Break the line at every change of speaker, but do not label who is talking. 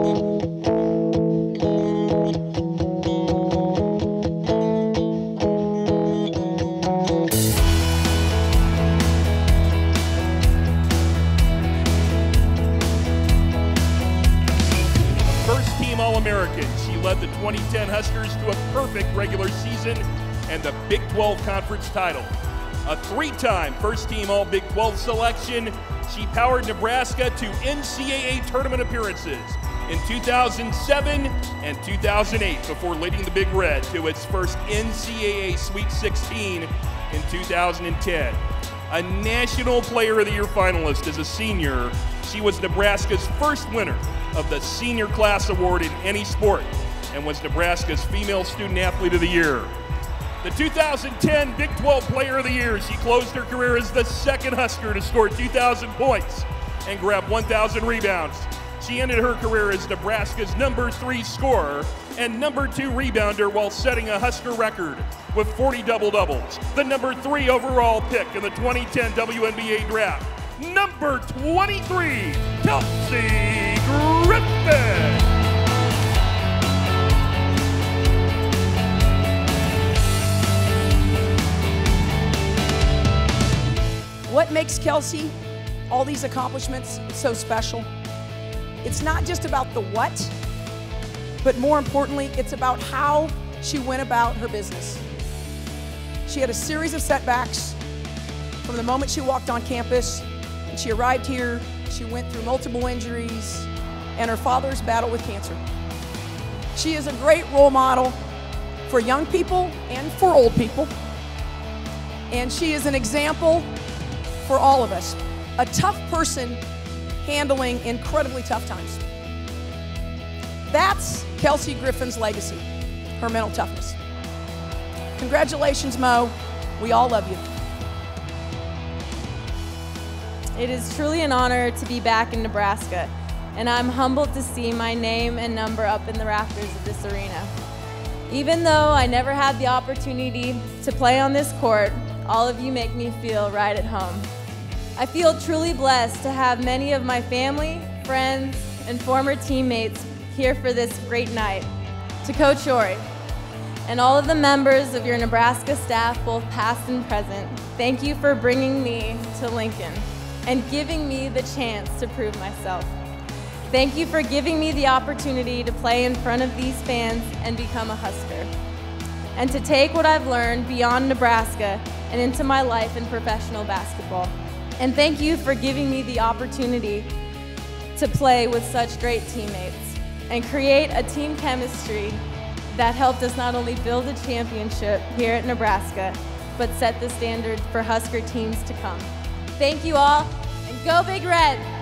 First team All American, she led the 2010 Huskers to a perfect regular season and the Big 12 Conference title. A three time first team All Big 12 selection, she powered Nebraska to NCAA tournament appearances in 2007 and 2008 before leading the Big Red to its first NCAA Sweet 16 in 2010. A National Player of the Year finalist as a senior, she was Nebraska's first winner of the Senior Class Award in any sport and was Nebraska's Female Student Athlete of the Year. The 2010 Big 12 Player of the Year, she closed her career as the second Husker to score 2,000 points and grab 1,000 rebounds. She ended her career as Nebraska's number three scorer and number two rebounder while setting a Husker record with 40 double doubles. The number three overall pick in the 2010 WNBA draft, number 23, Kelsey Griffin.
What makes Kelsey all these accomplishments so special? It's not just about the what, but more importantly, it's about how she went about her business. She had a series of setbacks from the moment she walked on campus and she arrived here. She went through multiple injuries and her father's battle with cancer. She is a great role model for young people and for old people. And she is an example for all of us. A tough person handling incredibly tough times. That's Kelsey Griffin's legacy, her mental toughness. Congratulations, Mo. We all love you.
It is truly an honor to be back in Nebraska, and I'm humbled to see my name and number up in the rafters of this arena. Even though I never had the opportunity to play on this court, all of you make me feel right at home. I feel truly blessed to have many of my family, friends, and former teammates here for this great night. To Coach Yori and all of the members of your Nebraska staff, both past and present, thank you for bringing me to Lincoln and giving me the chance to prove myself. Thank you for giving me the opportunity to play in front of these fans and become a Husker. And to take what I've learned beyond Nebraska and into my life in professional basketball. And thank you for giving me the opportunity to play with such great teammates and create a team chemistry that helped us not only build a championship here at Nebraska, but set the standard for Husker teams to come. Thank you all, and go Big Red!